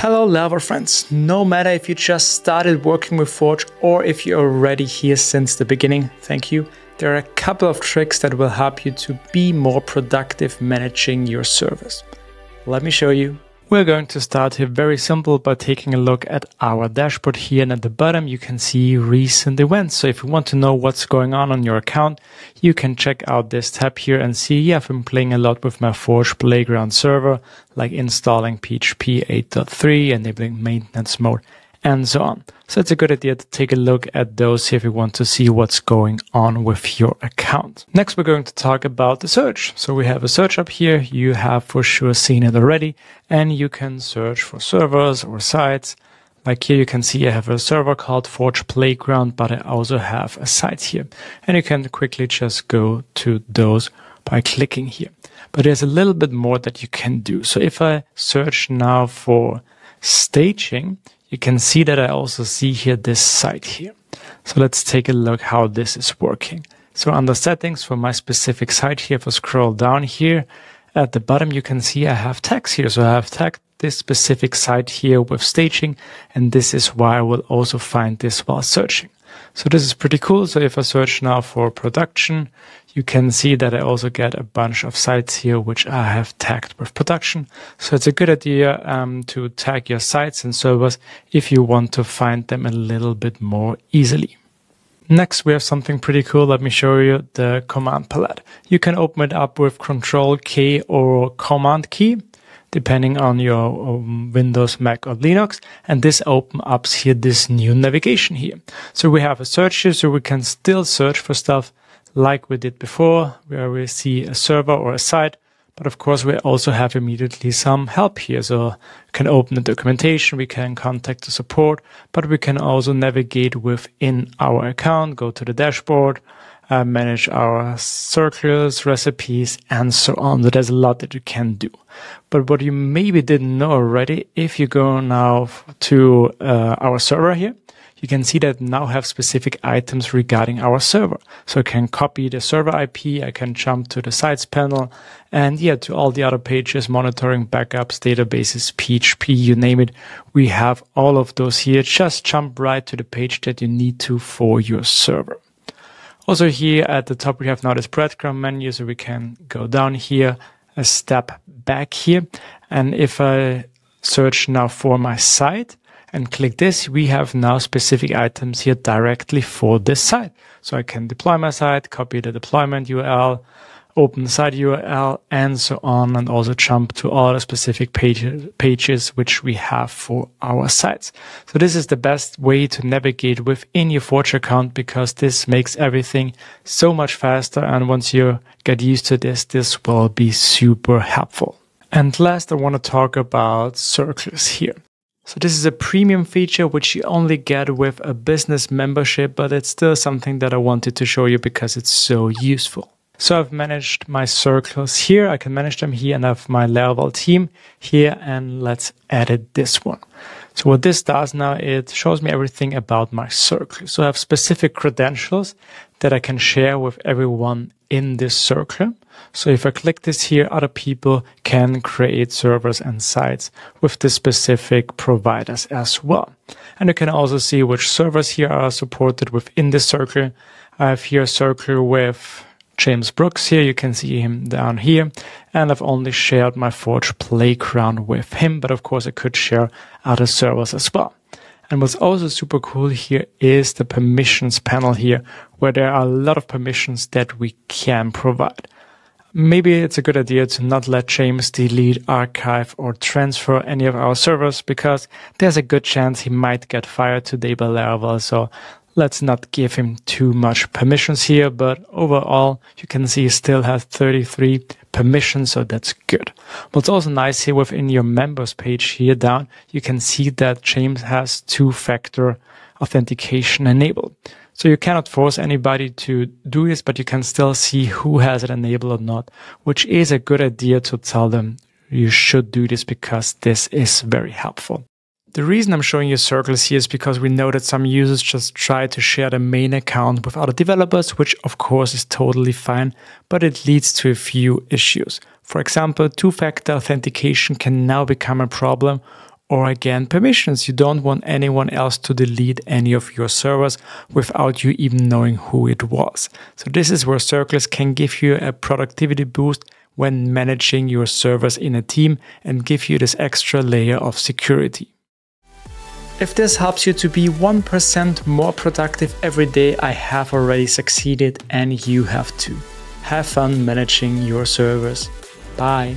Hello Laravel friends, no matter if you just started working with Forge or if you're already here since the beginning, thank you. There are a couple of tricks that will help you to be more productive managing your servers. Let me show you we're going to start here very simple by taking a look at our dashboard here and at the bottom you can see recent events. So if you want to know what's going on on your account, you can check out this tab here and see, yeah, I've been playing a lot with my Forge Playground server, like installing PHP 8.3, enabling maintenance mode, and so on. So it's a good idea to take a look at those if you want to see what's going on with your account. Next, we're going to talk about the search. So we have a search up here. You have for sure seen it already, and you can search for servers or sites. Like here, you can see I have a server called Forge Playground, but I also have a site here. And you can quickly just go to those by clicking here. But there's a little bit more that you can do. So if I search now for staging, you can see that I also see here this site here. So let's take a look how this is working. So under settings for my specific site here, if I scroll down here at the bottom, you can see I have tags here. So I have tagged this specific site here with staging, and this is why I will also find this while searching. So this is pretty cool. So if I search now for production, you can see that I also get a bunch of sites here which I have tagged with production. So it's a good idea um, to tag your sites and servers if you want to find them a little bit more easily. Next, we have something pretty cool. Let me show you the command palette. You can open it up with Control K or Command key depending on your um, Windows, Mac, or Linux. And this opens up here this new navigation here. So we have a search here, so we can still search for stuff like we did before, where we see a server or a site. But of course, we also have immediately some help here. So we can open the documentation, we can contact the support, but we can also navigate within our account, go to the dashboard, uh, manage our circles, recipes, and so on. So there's a lot that you can do. But what you maybe didn't know already, if you go now to uh, our server here, you can see that now have specific items regarding our server. So I can copy the server IP, I can jump to the sites panel, and yeah, to all the other pages, monitoring, backups, databases, PHP, you name it. We have all of those here. Just jump right to the page that you need to for your server. Also here at the top, we have now this breadcrumb menu, so we can go down here, a step back here. And if I search now for my site and click this, we have now specific items here directly for this site. So I can deploy my site, copy the deployment URL, open the site URL and so on, and also jump to all the specific pages, pages which we have for our sites. So this is the best way to navigate within your Forge account because this makes everything so much faster. And once you get used to this, this will be super helpful. And last, I want to talk about circles here. So this is a premium feature which you only get with a business membership, but it's still something that I wanted to show you because it's so useful. So I've managed my circles here. I can manage them here and I have my Laravel team here and let's edit this one. So what this does now, it shows me everything about my circle. So I have specific credentials that I can share with everyone in this circle. So if I click this here, other people can create servers and sites with the specific providers as well. And you can also see which servers here are supported within this circle. I have here a circle with James Brooks here. You can see him down here. And I've only shared my Forge playground with him, but of course I could share other servers as well. And what's also super cool here is the permissions panel here, where there are a lot of permissions that we can provide. Maybe it's a good idea to not let James delete, archive, or transfer any of our servers because there's a good chance he might get fired today by Laravel. So Let's not give him too much permissions here, but overall, you can see he still has 33 permissions, so that's good. What's also nice here within your members page here down, you can see that James has two-factor authentication enabled. So you cannot force anybody to do this, but you can still see who has it enabled or not, which is a good idea to tell them you should do this because this is very helpful. The reason I'm showing you circles here is because we know that some users just try to share the main account with other developers, which of course is totally fine, but it leads to a few issues. For example, two-factor authentication can now become a problem, Or again, permissions. You don't want anyone else to delete any of your servers without you even knowing who it was. So this is where Circles can give you a productivity boost when managing your servers in a team and give you this extra layer of security. If this helps you to be 1% more productive every day, I have already succeeded and you have too. Have fun managing your servers. Bye.